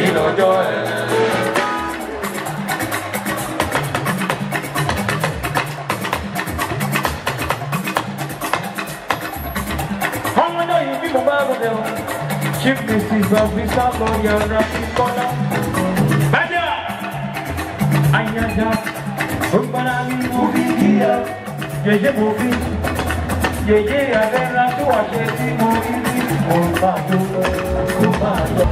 sí lọ́jọ́ ẹ̀. ọmọdé yìí bí mo bá gbọdọ̀ chief mrs ọfisa lọ́ọ̀yà rafi kọ́lá. bàjẹ́ àyàjà ògbàlá mi mo fi kíyà yèyé mo fi yèyé abẹ́rẹ́ tó àṣẹ tí mo rí rí mo bá tó lọ kó bá lọ.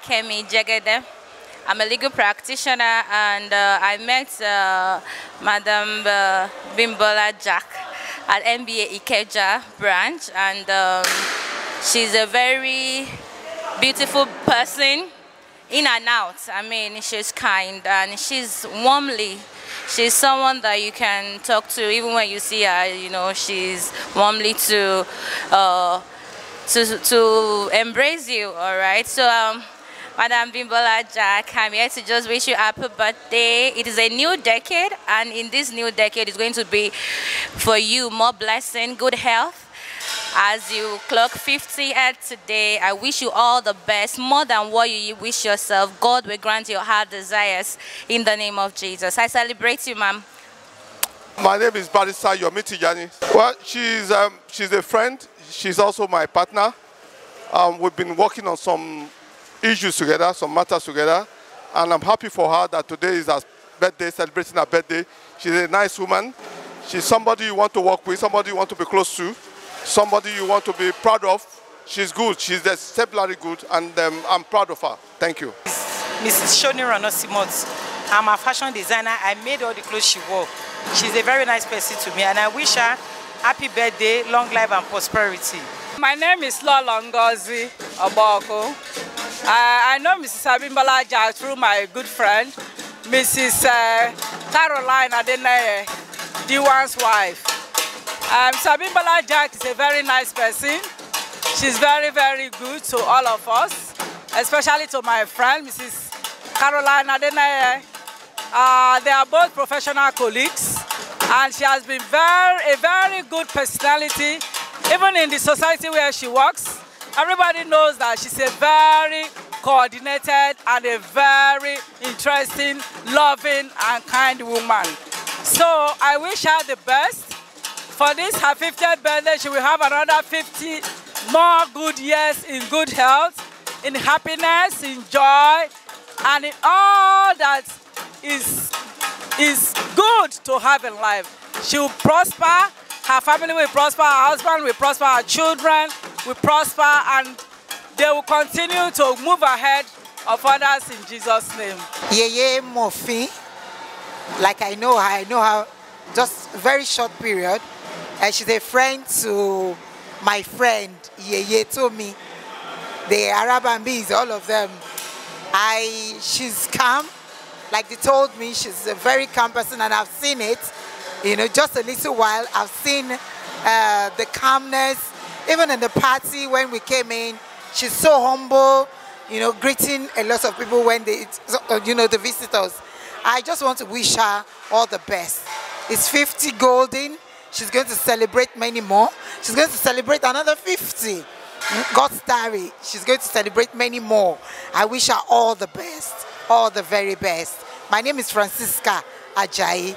Jegede. I'm a legal practitioner, and uh, I met uh, Madam uh, Bimbola Jack at NBA Ikeja branch, and um, she's a very beautiful person in and out. I mean, she's kind and she's warmly. She's someone that you can talk to even when you see her. You know, she's warmly to uh, to to embrace you. All right. So, um, Madam Bimbola Jack, I'm here to just wish you a happy birthday. It is a new decade, and in this new decade, it's going to be for you more blessing, good health as you clock 50 at today, I wish you all the best, more than what you wish yourself. God will grant your heart desires in the name of Jesus. I celebrate you, ma'am. My name is Barrister Yomi Tijani. Well, she's, um, she's a friend. She's also my partner. Um, we've been working on some issues together, some matters together. And I'm happy for her that today is her birthday, celebrating her birthday. She's a nice woman. She's somebody you want to work with, somebody you want to be close to somebody you want to be proud of. She's good. She's exemplary good, and um, I'm proud of her. Thank you. Mrs. Shoni Ranosimot. I'm a fashion designer. I made all the clothes she wore. She's a very nice person to me, and I wish her happy birthday, long life, and prosperity. My name is Lola Ngozi Oboko. I, I know Mrs. Abimbola Jack through my good friend, Mrs. Uh, Caroline Adeneye, Diwan's wife. Um, Sabine Bala Jack is a very nice person. She's very, very good to all of us, especially to my friend, Mrs. Caroline Adeneye. Uh, they are both professional colleagues, and she has been very, a very good personality, even in the society where she works. Everybody knows that she's a very coordinated and a very interesting, loving, and kind woman. So I wish her the best for this her 50th birthday, she will have another 50 more good years in good health, in happiness, in joy, and in all that is, is good to have in life. She will prosper, her family will prosper, her husband will prosper, her children will prosper, and they will continue to move ahead of others in Jesus' name. Yeye Mofi, like I know her, I know her just very short period. And she's a friend to my friend Yeye Tomi, the Arab bees, all of them. I, she's calm, like they told me, she's a very calm person and I've seen it. You know, just a little while, I've seen uh, the calmness, even in the party when we came in, she's so humble, you know, greeting a lot of people when they, you know, the visitors. I just want to wish her all the best. It's 50 golden. She's going to celebrate many more. She's going to celebrate another 50. God's diary. She's going to celebrate many more. I wish her all the best, all the very best. My name is Francisca Ajayi,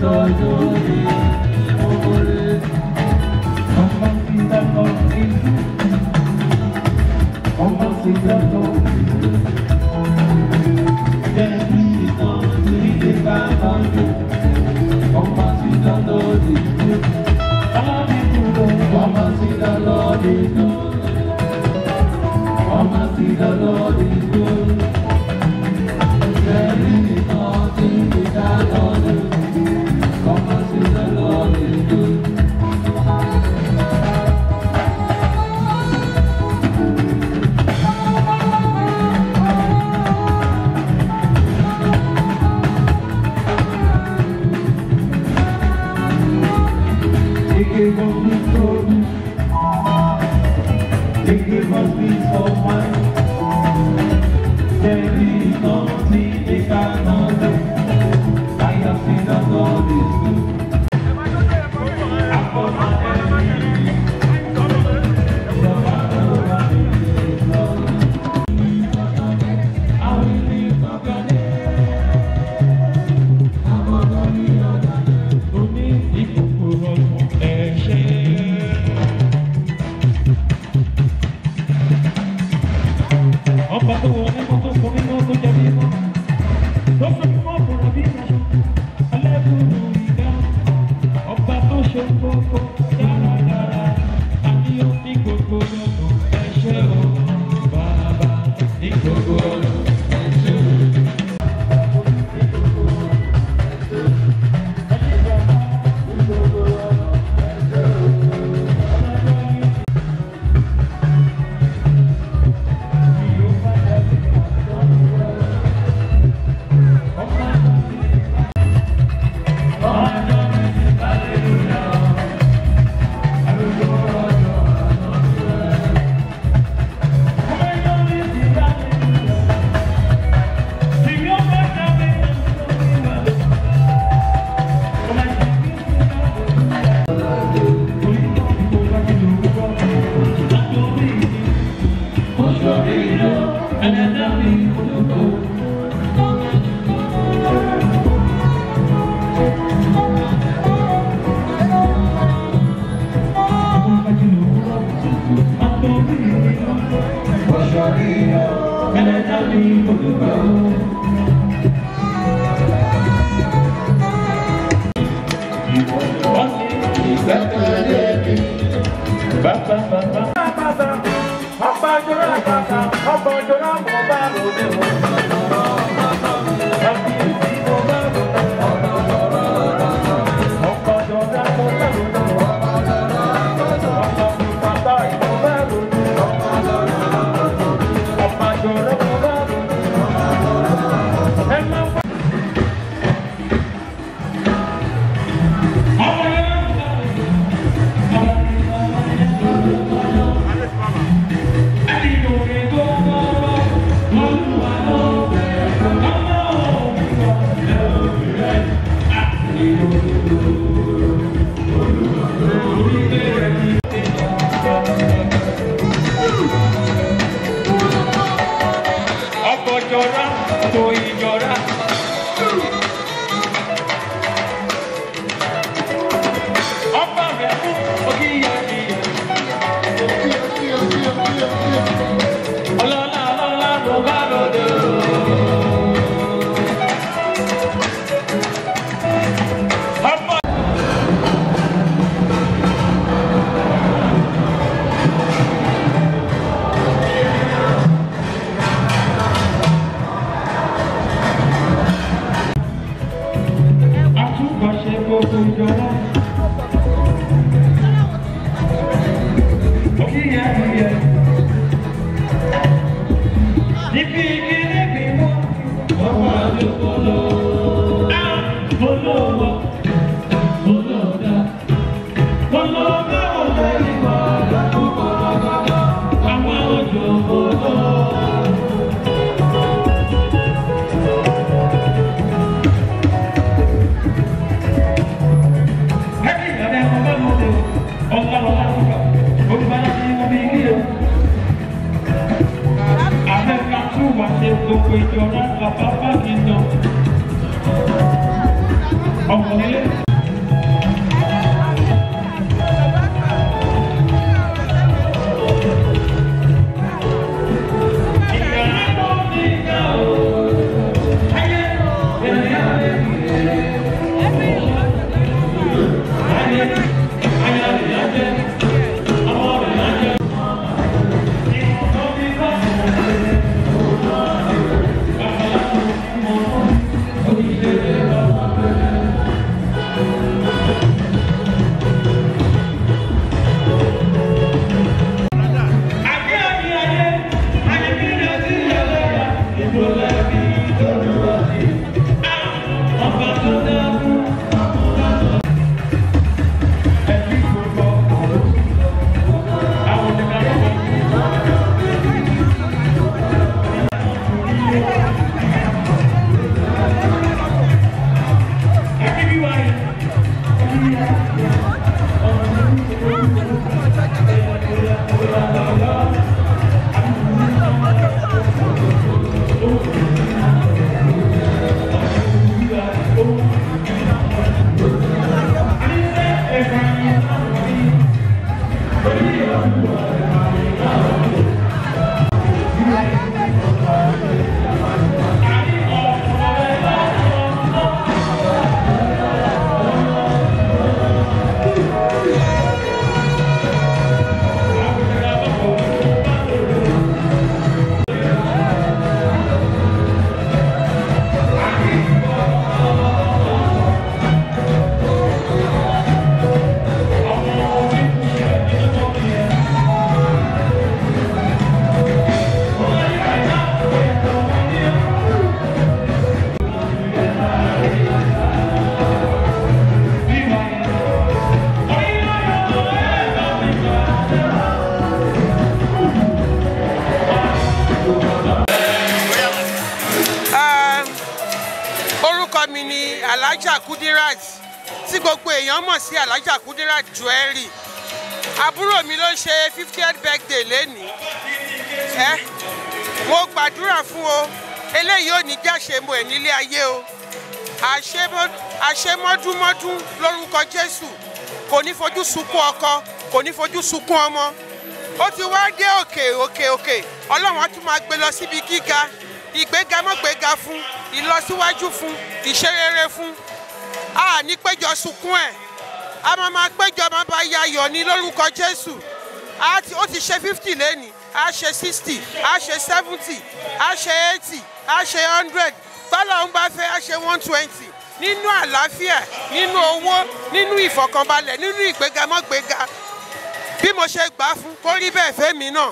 Come and see Lord Ọkọ̀jọ̀ra tó tí gbogbo èèyàn mọ̀ sí alájà kudirat jewelry àbúrò mi ló ń ṣe fiftieth birthday lénìí. Ẹ mo gbàdúrà fún o. Eléyìí ò ní jáṣe mo ẹ̀ nílé ayé o. Àṣemọ- àṣemọ́dúnmọ́dún lórúkọ jésù. Kò ní fojú sunkún ọkọ kò ní fojú sunkún ọmọ. Ó ti wá dé òkè òkè òkè. Ọlọ́run á tún máa gbé lọ síbi gíga. Ìgbéga mọ́gbéga fún ìlọsíwájú fún ìṣerere fún a ní péjọ sunkún ẹ̀. A máa máa péjọ máa bá yayọ̀ ní lórúkọ jésù. Ó ti ṣe fifty lẹ́nìí a ṣe sixty a ṣe seventy a ṣe eighty a ṣe hundred. Bọ́lá ń bá fẹ́ a ṣe one twenty. Nínú àlàáfíà nínú owó nínú ìfọ̀kànbalẹ̀ nínú ìgbéga mọ́gbéga. Bí mo ṣe gbà fún kó rí bẹ́ẹ̀ fẹ́mi náà.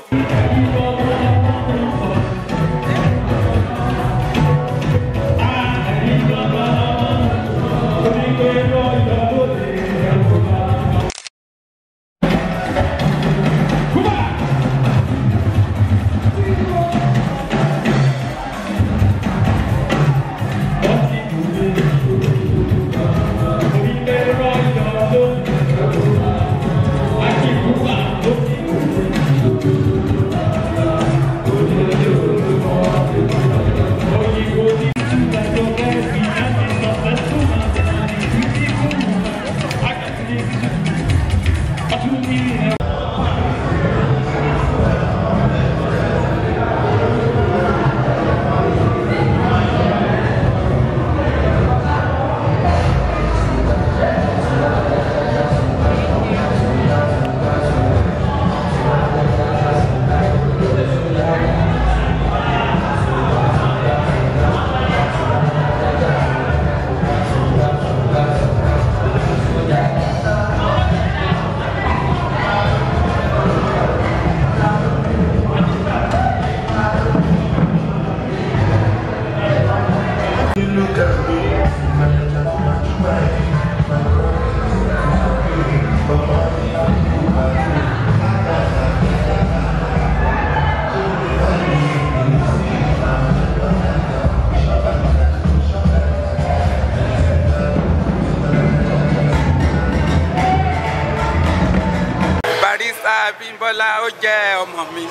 Barista abimbola ó jẹ́ ọmọ mi.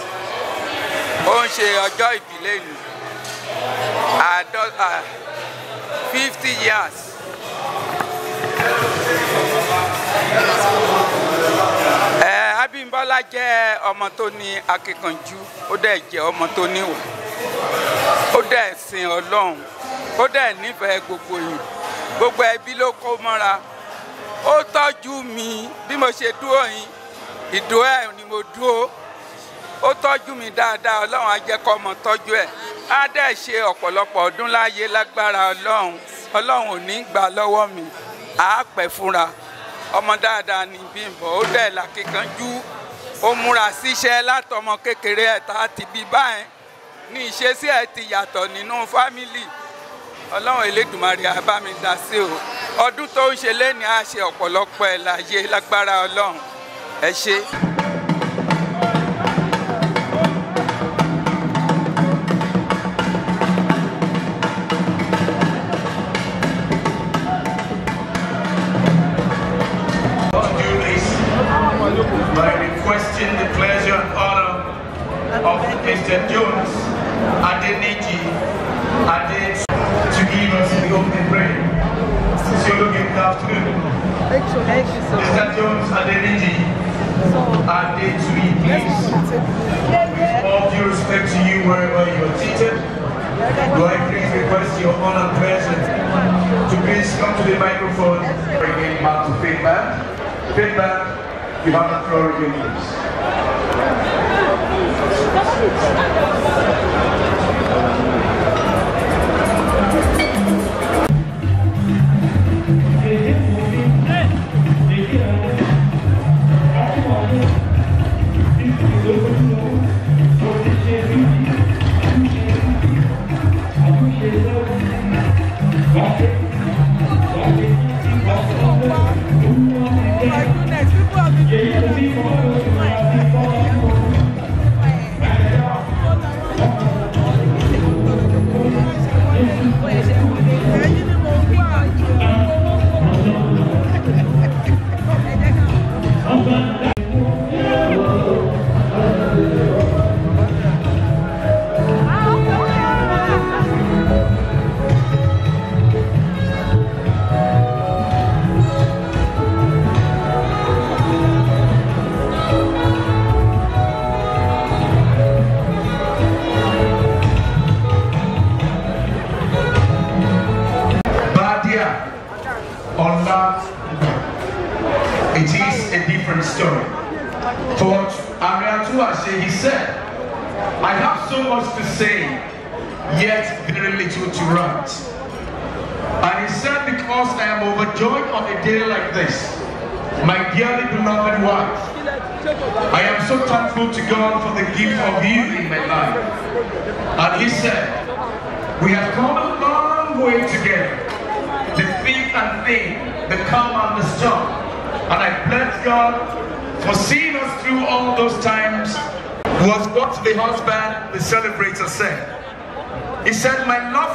Ó ń ṣe ọjọ́ ìbílẹ̀ ìlú fifty years. ẹ abimbola jẹ́ ọmọ tó ní akíkanjú ó dẹ̀ jẹ́ ọmọ tó níwà ó dẹ̀ sin ọlọ́run ó dẹ̀ nífẹ̀ẹ́ gbogbo yìí gbogbo ẹbí ló kó mọ́ra ó tọ́jú mi bí mo ṣe dúró yìí ìdó ẹ̀ ni mo dúró ó tọ́jú mi dáadáa ọlọ́run á jẹ́ kó ọmọ tọ́jú ẹ̀. Á dẹ̀ ṣe ọ̀pọ̀lọpọ̀ ọdún láyé lágbára ọlọ́run. Ọlọ́run ò ní gbà lọ́wọ́ mi. Á pẹ́ fúnra. Ọmọ dáadáa ní bímbọ. Ó dẹ̀ làkíkanjú ó múra síṣẹ́ látọmọ kékeré ẹ̀ tá a ti bí báyìí ní ìṣesí ẹ̀ ti yàtọ̀ nínú fámìlì ọlọ́run elédùnmarè á bá dá sí o. Ọdún tó ń ṣe lẹ́ni á ṣe ọ̀pọ̀lọpọ̀ ẹ̀ láyé lágbára ọlọ́run. Ẹ ṣe. Mr. Jones Adeniji Ade to give us the opening prayer. Solo good afternoon. Mr. Jones Adeniji Ade to me, please. With all due respect to you wherever you are seated, do I please request your honor present to please come to the microphone again back to feedback. Feedback, you have the floor again, please. ありがとうございます。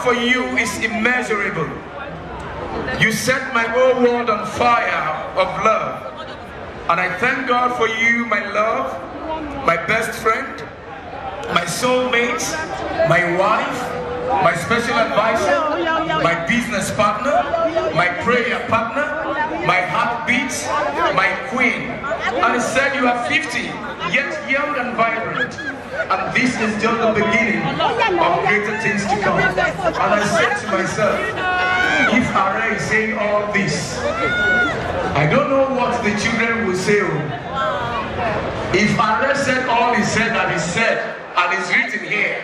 For you is immeasurable. You set my whole world on fire of love. And I thank God for you, my love, my best friend, my soulmate, my wife, my special advisor, my business partner, my prayer partner, my heartbeat, my queen. And he said, you are 50, yet young and vibrant. And this is just the beginning of greater things to come. And I said to myself, if Ara is saying all this, I don't know what the children will say. Oh. If Ara said all he said that he said, and it's written here,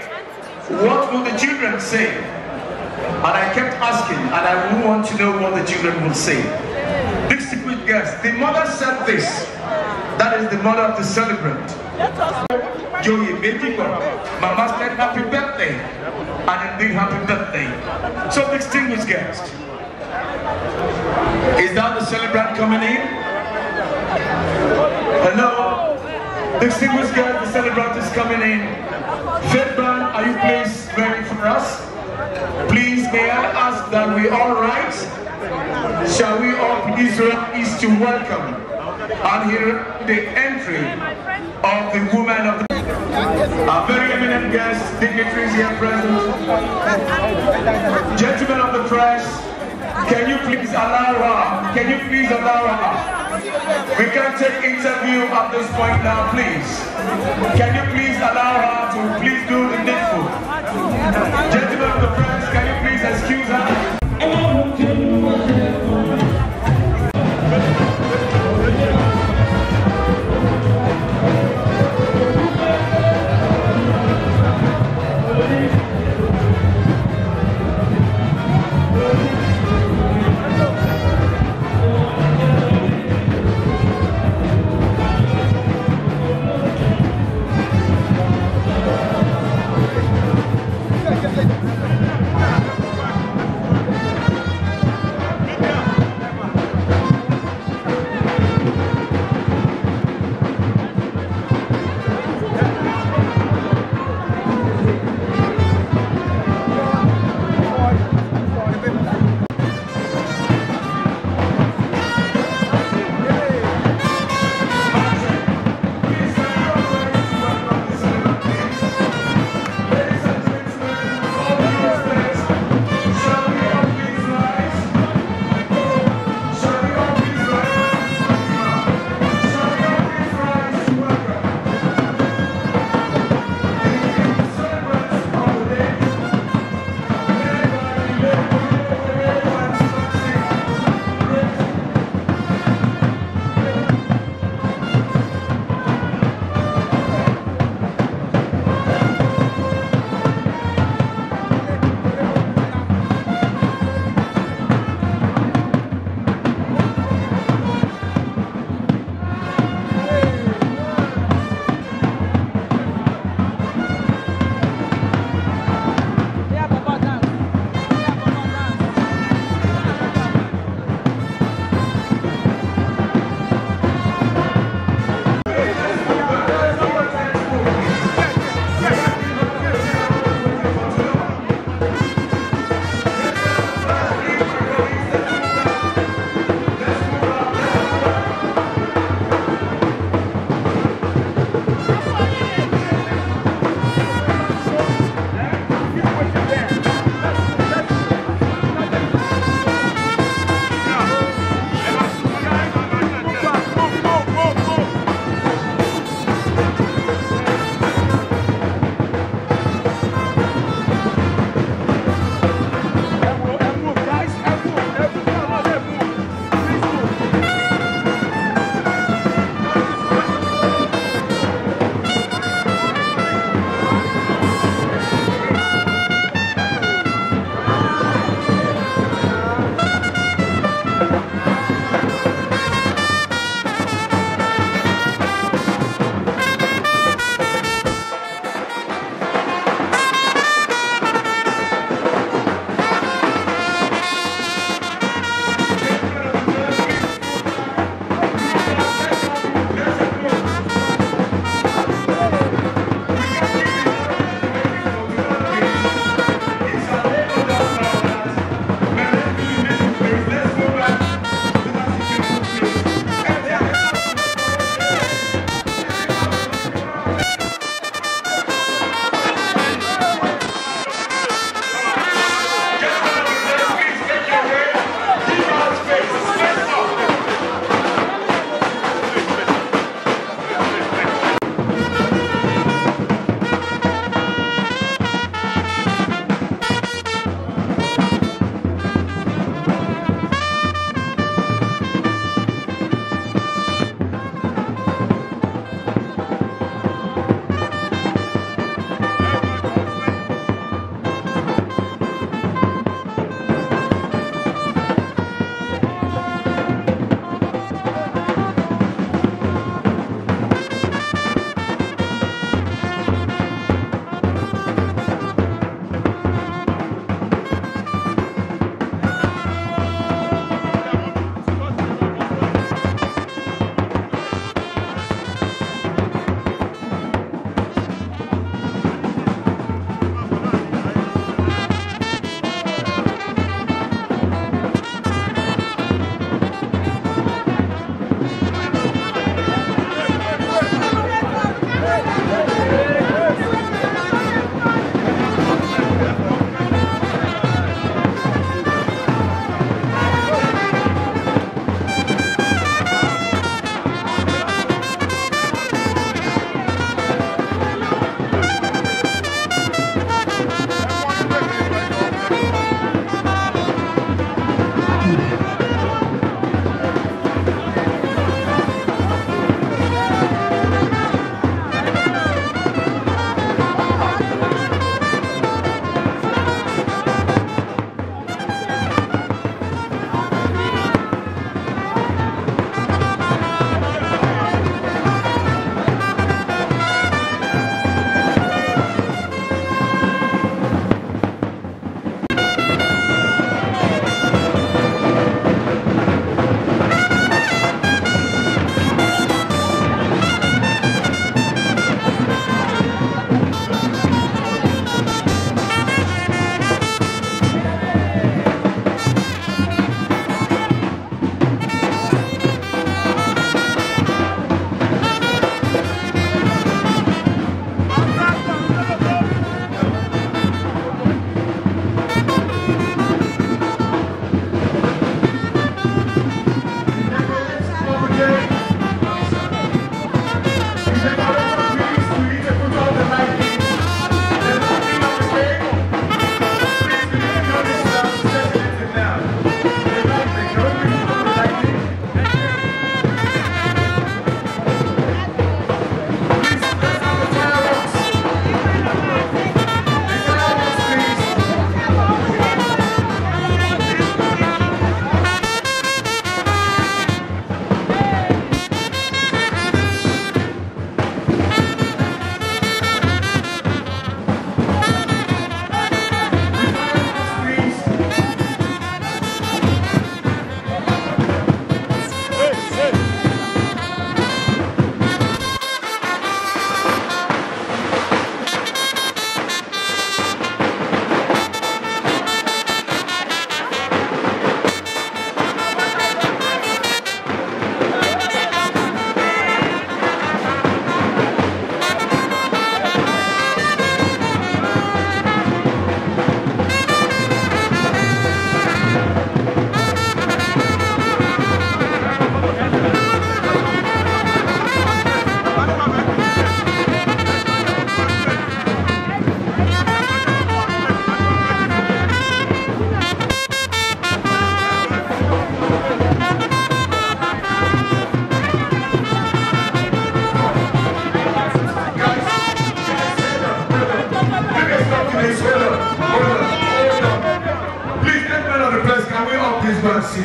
what will the children say? And I kept asking, and I want to know what the children will say. Distinguished guests, the mother said this. Is the mother of the celebrant. Joey Mejigo. Mama said happy birthday. And indeed happy birthday. So distinguished guest, Is that the celebrant coming in? Hello? Distinguished guest, the celebrant is coming in. Band, are you please ready for us? Please, may I ask that we all rise? Shall we all please rise to welcome and hear the entry of the woman of the our very eminent guests, dignitaries here present, gentlemen of the press, can you please allow her? Can you please allow her? We can take interview at this point now, please. Can you please allow her to please do the needful? Gentlemen of the press, can you please excuse her?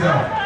고맙습니다.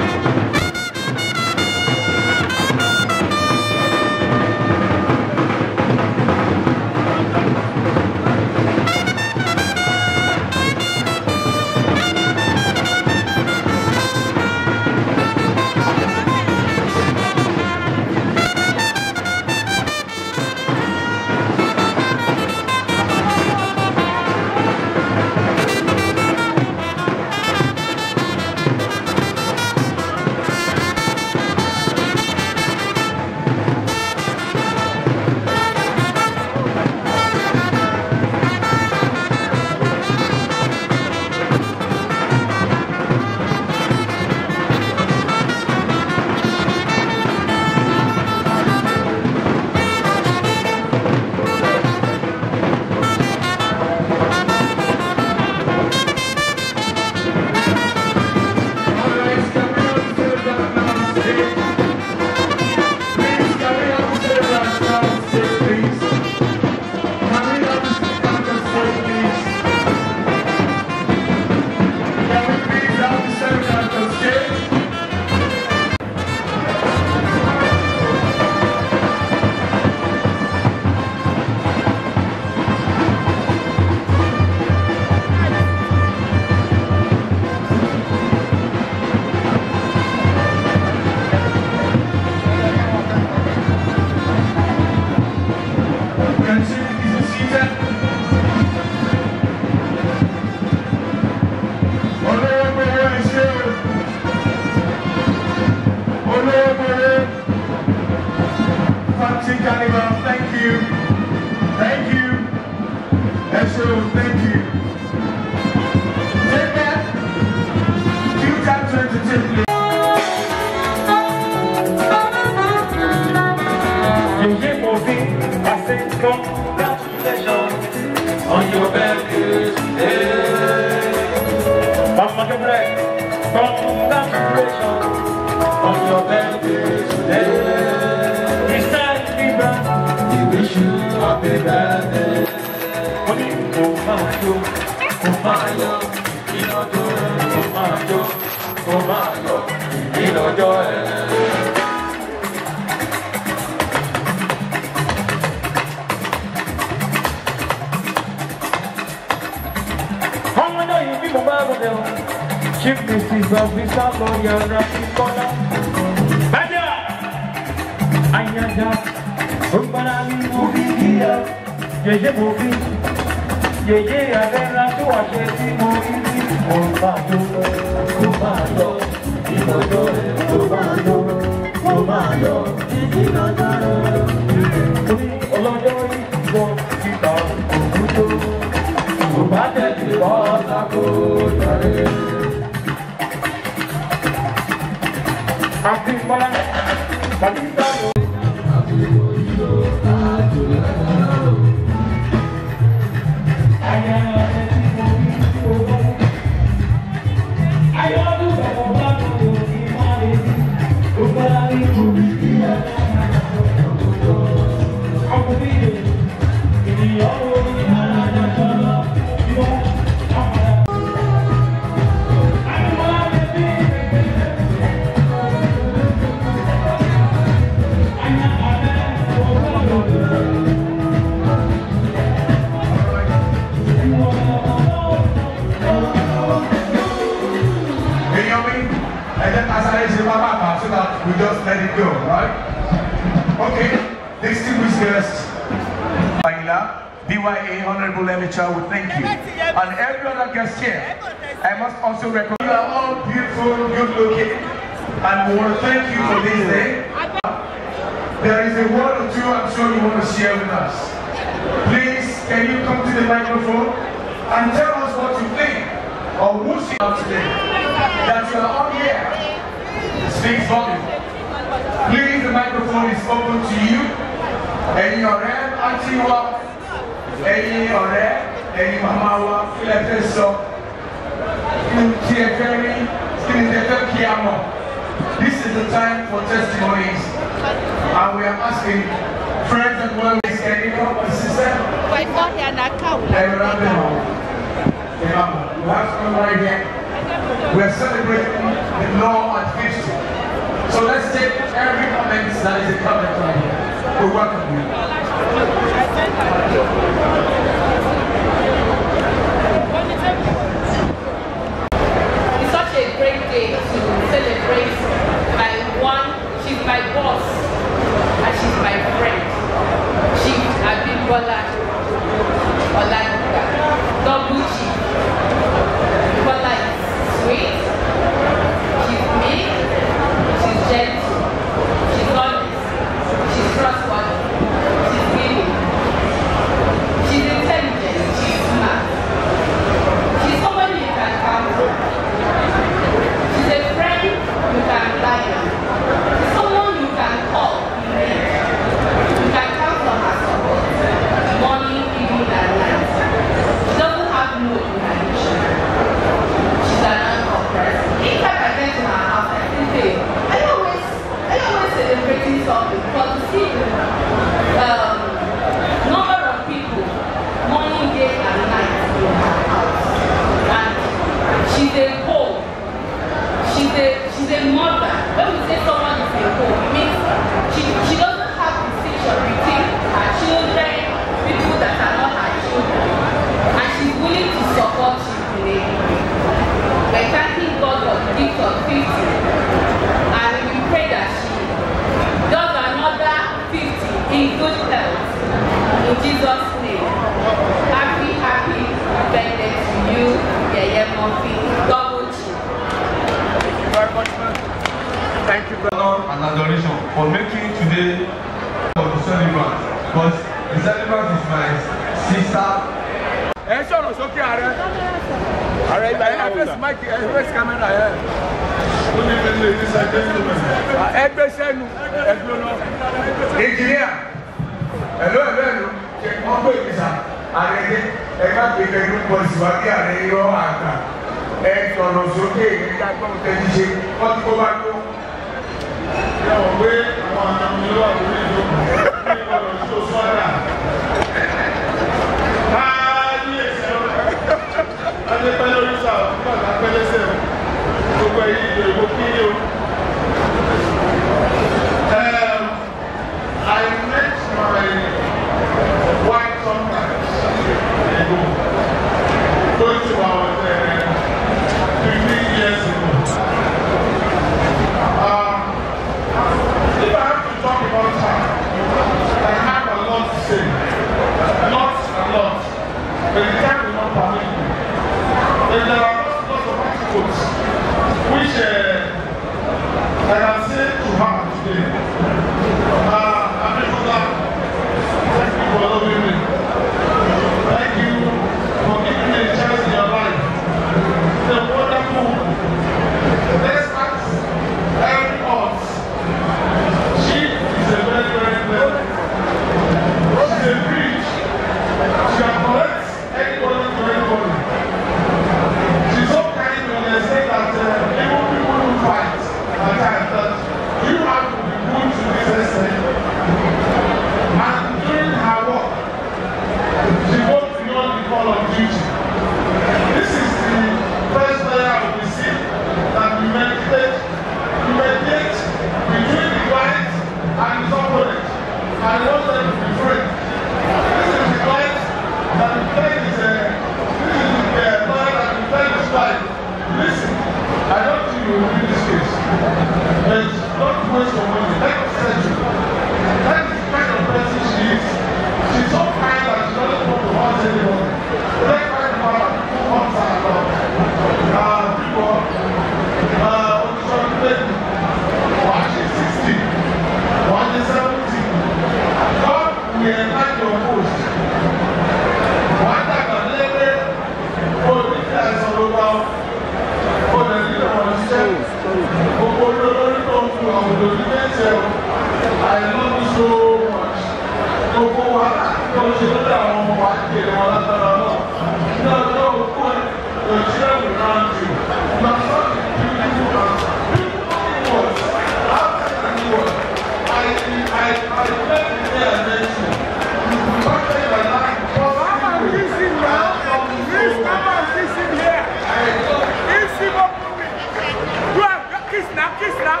Kiss now.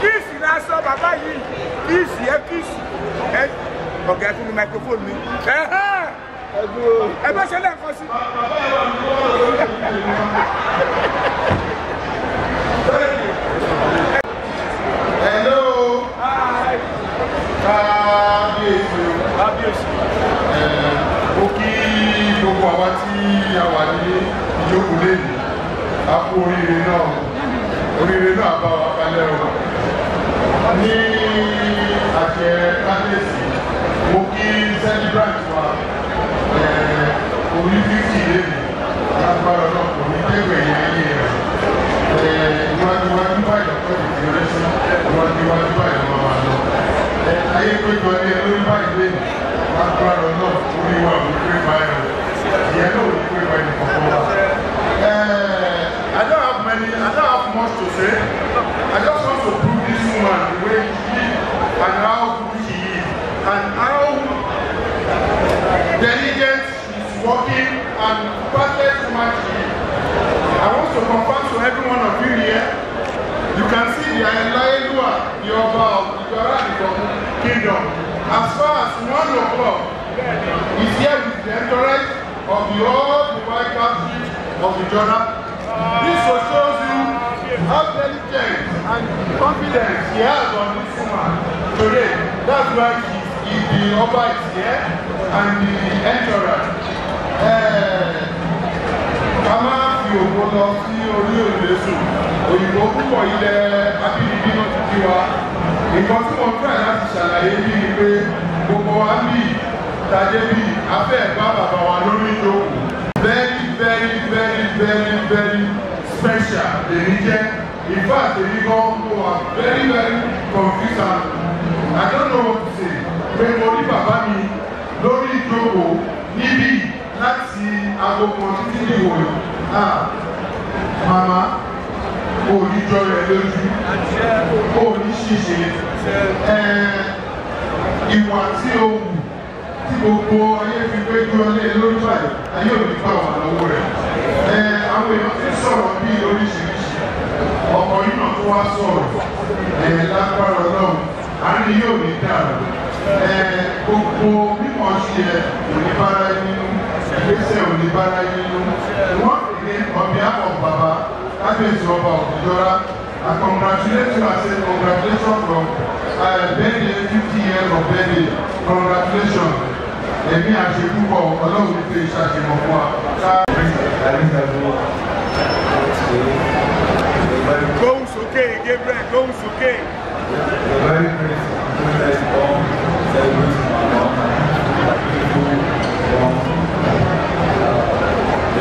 Kiss now, sọ bàbá yìí. Kiss yẹ kiss. Ẹ ọ̀gá mi microphone mi. Ẹ bá ṣe lẹ́ẹ̀kan sí. Hello. Hi. Kábíyèsí. Kábíyèsí. Mo kí gbogbo àwa tí a wà ní ìjókòó lẹ́yìn. A kú oríire náà. Oríire náà bá wa kalẹ̀ o. Ní àṣẹ kábíyèsí, mo kí celebrant wa orí fífì lẹ́yìn. Agbára náà kò ní dẹ́gbẹ̀ yẹn ayé rẹ̀. Iwájú báyìí lọ́pọ̀ ìdílẹ́sí. Iwájú iwájú báyìí lọ́wọ́ wa lọ. Ayé péjọ ní lórí báyìí lẹ́yìn. Agbára náà orí wa kò pé báyìí. Ìyẹn náà ò ní pé báyìí kọ̀ọ̀kan wa. I don't have many, much to say. I just want to prove this woman the way she is and how good she is and how diligent she's working and perfect woman she is. I want to confirm to every one of you here, you can see the Alaelua, the Oba of Nikomu Kingdom. As far as one o'clock is here with the entourage of the the white country of Ijora. This will show you how diligent and confident she has on this woman today. That's why she is the Oba is here and the entourage. Uh, ká má fi ògbó lọ sí orí òde sùn òyìnbó púpọ̀ ilẹ̀ abínibí náà ti fi wa nǹkan tí mo fẹ́ láti ṣàlàyé bí ni pé gbogbo wa bí tàdé bí afẹ́ bá bàbá wa lórí ìjókòó very very very very very teacher èmi jẹ́ in fact the gan who are very very confused and I don't know what to say. Pé mo rí bàbá mi Nibi, ìjókòó níbí láti ah Mama, ò ní jọ rẹ lójú. Ò ní ṣìṣe. Ìwà tí o wù tí gbogbo ayé fi gbé jọ lé e lórí báyìí ayé ò àwọn èèyàn ti sọ̀rọ̀ bí oríṣiríṣi. Ọkọ̀ yìí náà tó wá sọ̀rọ̀. Lágbára ọlọ́run àárín yóò ní dàrú. Gbogbo mímọ̀ ṣe ẹ̀ oníbàárà nínú. Ìgbésẹ̀ oníbàárà nínú. Wọ́n kéde ọ̀bí àpọ̀ bàbá kábíyèsí ọba òkújọ́ra I congratulate you and say congratulations from uh, birthday fifty years of birthday. Congratulations. Ẹ̀mí àṣepúpọ̀ ọlọ́run ní pé iṣẹ́ àṣemọ̀ fún wa. The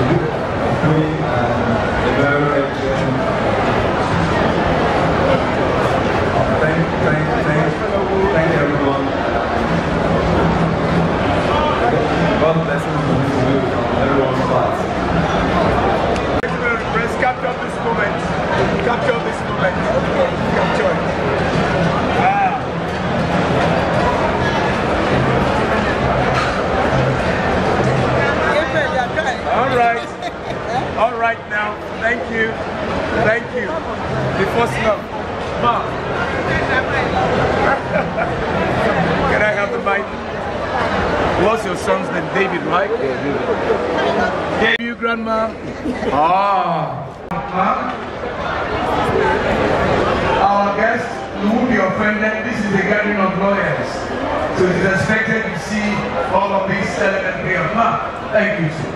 book of and the very excellent. Thank, thank, thank, thank everyone. God bless you from everyone's part. Let's capture this moment. Capture this moment. Capture it. All right. All right now. Thank you. Thank you. Before snow. Ma. Can I have the mic? What's your son's name? David, right? David. You, Grandma? Ah. Our guest, you won't be offended, this is a gathering of lawyers. So it is expected to see all of these element here. Thank you. sir.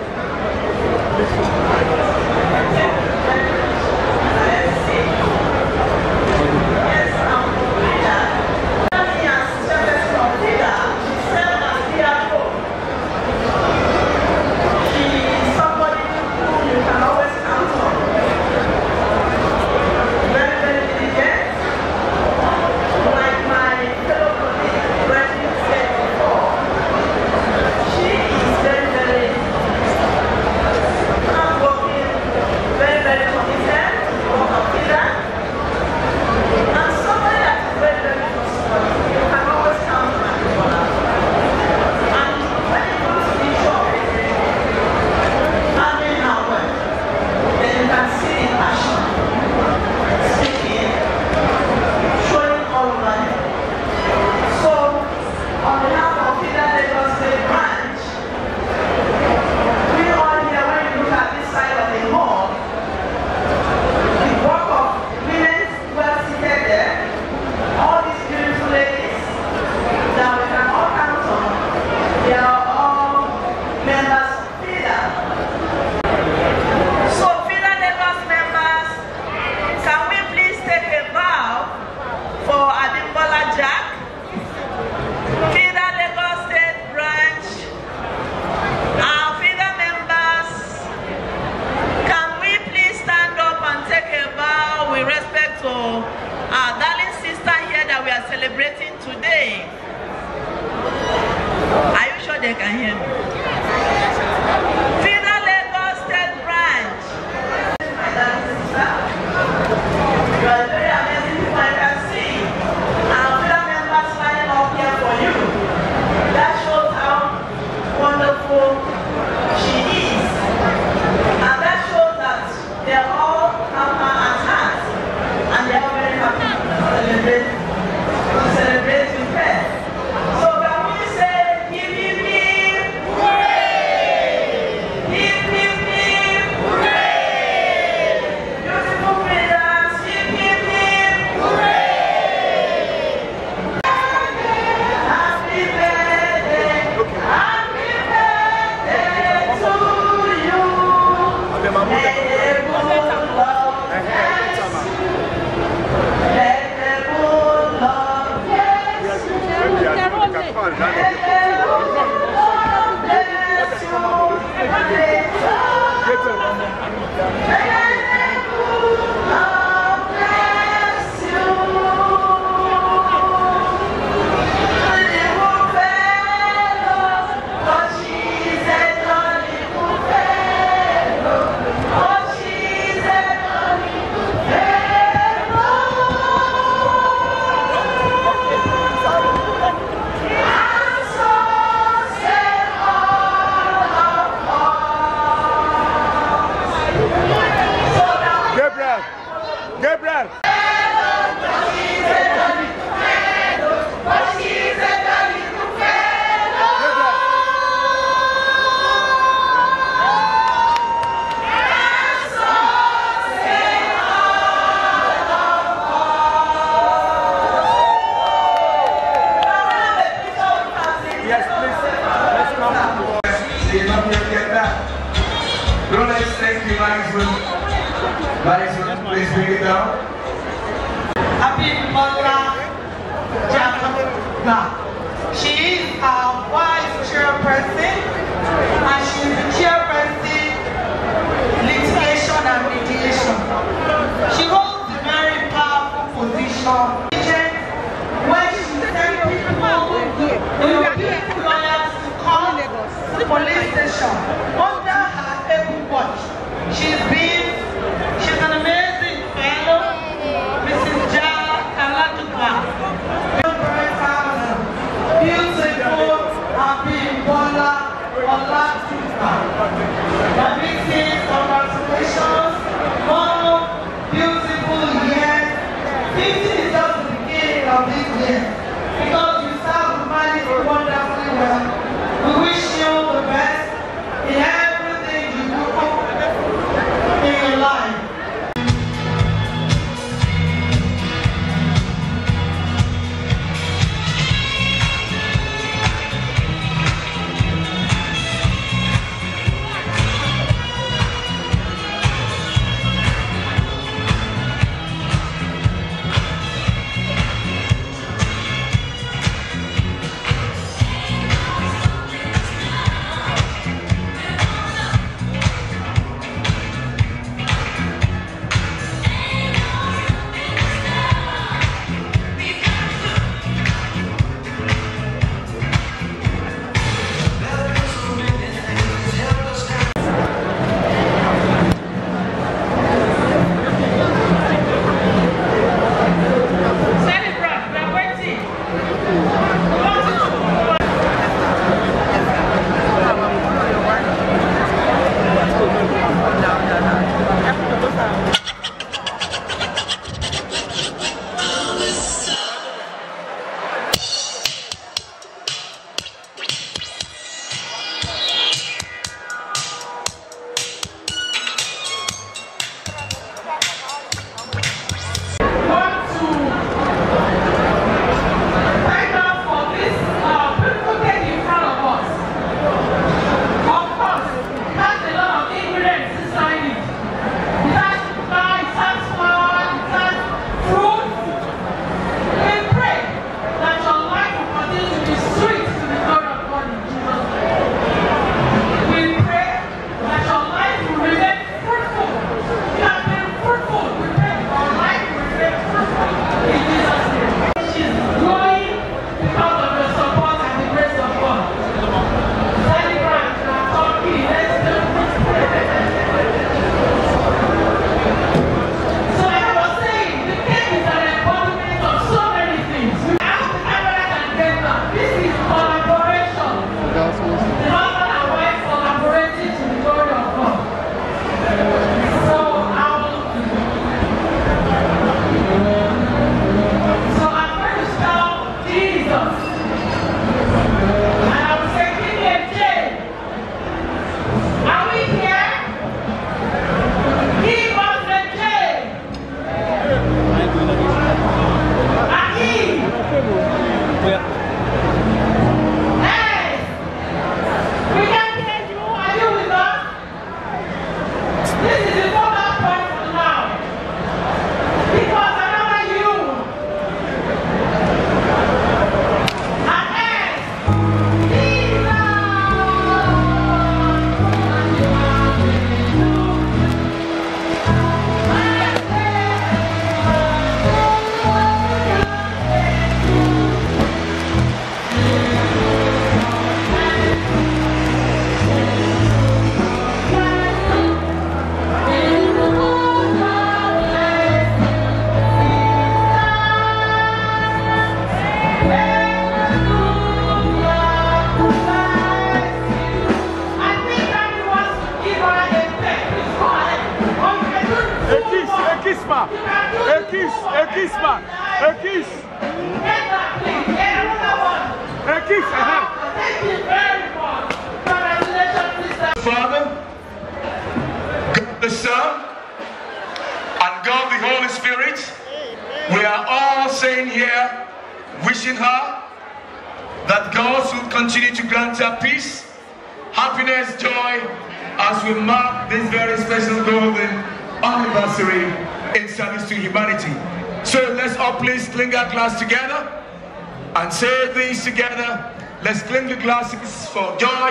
Glasses for joy,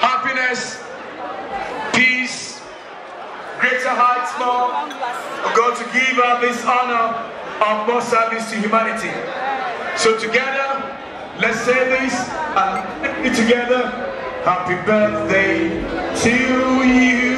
happiness, peace, greater heights. For God to give us this honor of more service to humanity. So together, let's say this and together. Happy birthday to you.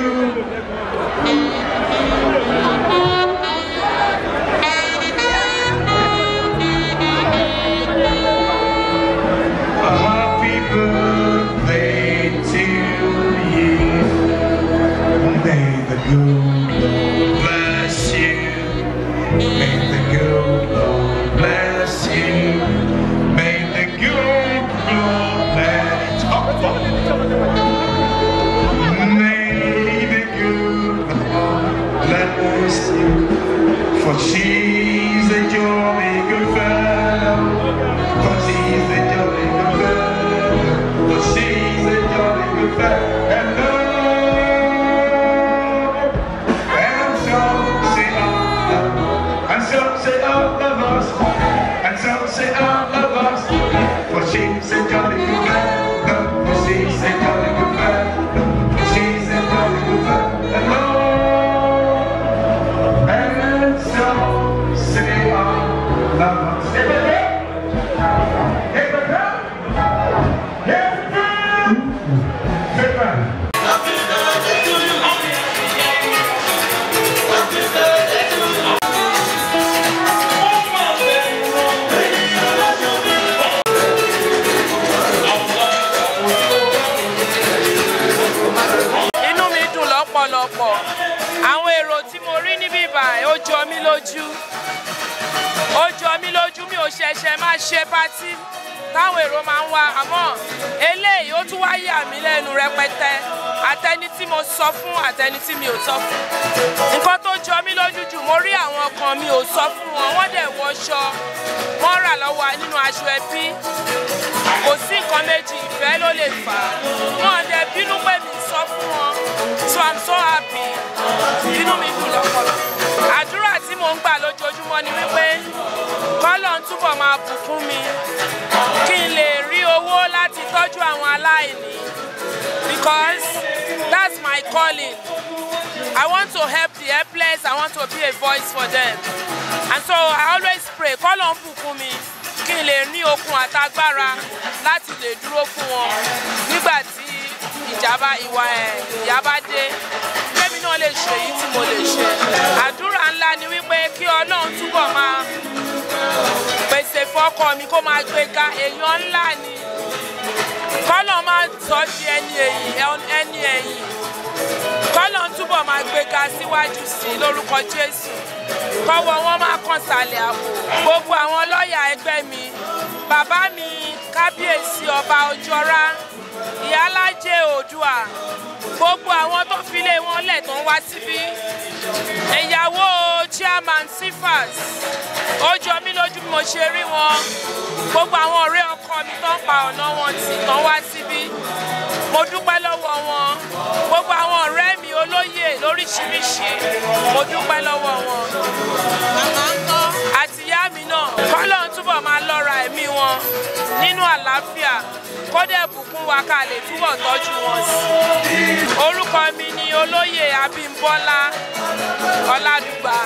And some say all of us, for she's a jolly good fellow. Ṣẹ̀ṣẹ̀ máa ṣe pátí táwọn èrò máa ń wá àmọ́ eléyìí ó tún wá yà mí lẹ́nu rẹpẹtẹ. Àtẹni tí mo sọ fún àtẹni tí mi ò sọ fún. Nǹkan tó jọ mí lójú mo rí àwọn kan mi ò sọ fún wọn. Wọ́n dẹ̀ wọṣọ wọ́n rà lọ́wọ́ nínú aṣọ ẹbí. Kò sí nǹkan méjì ìfẹ́ ló lè fà á. Wọn dẹ̀ bínú pé mi sọ fún wọn. So i'm so happy. Inú mi dùn lọ́pọ̀lọpọ̀. Àdúrà tí mò ń gbà lójoojúmọ́ ni wípé túbọ̀ máa bùkún mi. Kí n lè rí owó láti tọ́jú àwọn aláìní. Because that's my calling. I want to help the helpless. I want to be a voice for them. And so I always pray. Kọ́lọ̀ ń bùkún mi. Kí n lè ní okun àtagbára láti lè dúró fún wọn. Nígbà tí ìjàmbá ìwà ẹ̀ ìyà bá dé kémi náà lè ṣe èyí tí mo lè ṣe. Àdúrà ńlá ni wípé kí ọlọ́run túbọ̀ máa pèsè fọ́kọ mi kó máa gbéga èèyàn ńlá ni. Kọ́lọ̀ máa di ẹni ẹ̀yìn ẹni ẹ̀yìn. Kọ́lọ̀ túbọ̀ máa gbéga síwájú sí lórúkọ jésù. Kọ́wọ́ wọn máa kàn sàlẹ̀ àpò. Gbogbo àwọn lọ́ọ̀yà ẹgbẹ́ mi bàbá mi kábíyèsí ọba ojọ́ra ìyálájẹ oòdùà gbogbo àwọn tó filé wọn lẹ̀ tó ń wá síbí. Ìyàwó chairman sifas ó jọ mí lójú bí mo ṣe rí wọn. Gbogbo àwọn ọ̀rẹ́ ọkọ mi tó ń pa ọ̀nà wọn tì ń wá síbí. Mo dúpẹ́ lọ́wọ́ wọn. Gbogbo àwọn ọ̀rẹ́ mi olóyè lóríṣiríṣi mo dúpẹ́ lọ́wọ́ wọn. Àti nínú àlàáfíà kódẹ̀ bùkún wa ká lè túbọ̀ tọ́jú wọn sí. orúkọ mi ni olóyè abímbọ́lá ọládùgbà.